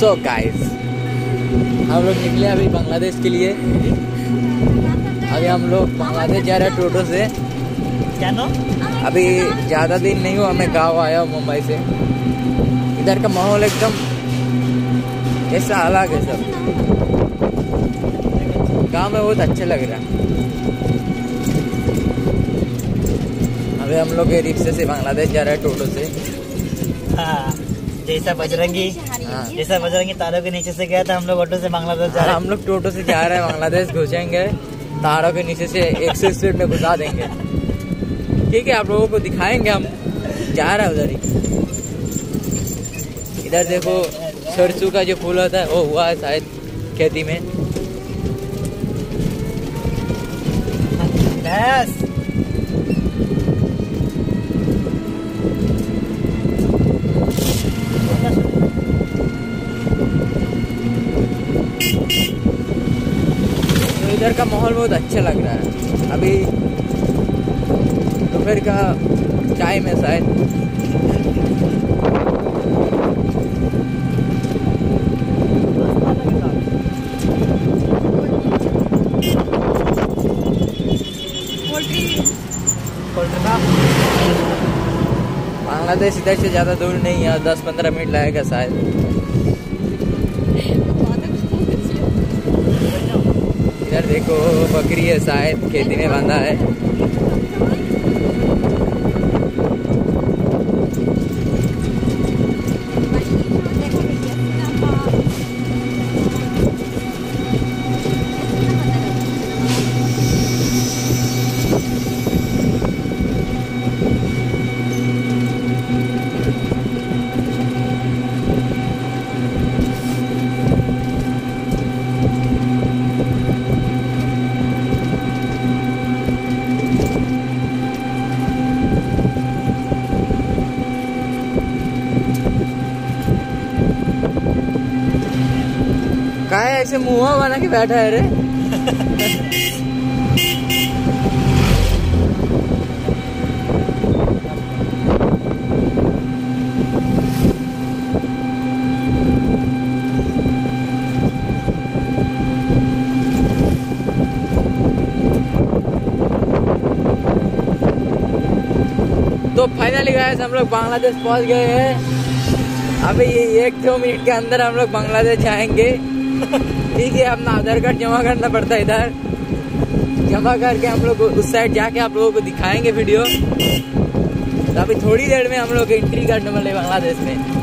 So guys हम लोग निकले अभी बांग्लादेश के लिए। अभी हम लोग बांग्लादेश जा रहे हैं टोटो से। क्या नो अभी ज़्यादा दिन नहीं हुआ मैं गाँव आया हूँ मुंबई से। इधर का माहौल एकदम ऐसा अलग है सब। गाँव में बहुत अच्छा लग रहा है। अभी हम लोग रिक्शे से बांग्लादेश जा रहे हैं टोटो से। हाँ जैसा बजरंगी। जैसा बजरंगी तारों के नीचे से गया था हम लोग ऑटो से बांग्लादेश जा रहे हम लोग टोटो से जा रहे हैं बांग्लादेश घुसेंगे तारों के नीचे से एक सौ स्पीड में घुसा देंगे। ठीक है आप लोगों को दिखाएँगे हम जा रहे हैं उधर ही। इधर देखो सरसों का जो फूल होता है वो हुआ है शायद खेती में। इधर का माहौल बहुत अच्छा लग रहा है। अभी दोपहर का टाइम है शायद। बांग्लादेश इधर से ज़्यादा दूर नहीं है दस पंद्रह मिनट लगेगा शायद। इधर देखो बकरी है शायद खेती में बांधा है। ऐसे मुँह बना के बैठा है रे। तो फाइनली गए हम लोग बांग्लादेश पहुँच गए हैं। अभी ये एक दो मिनट के अंदर हम लोग बांग्लादेश जाएँगे। ठीक है, अपना आधार कार्ड जमा करना पड़ता है इधर। जमा करके हम लोग उस साइड जाके आप लोगों को दिखाएँगे वीडियो तो अभी थोड़ी देर में हम लोग एंट्री करने वाले बांग्लादेश में।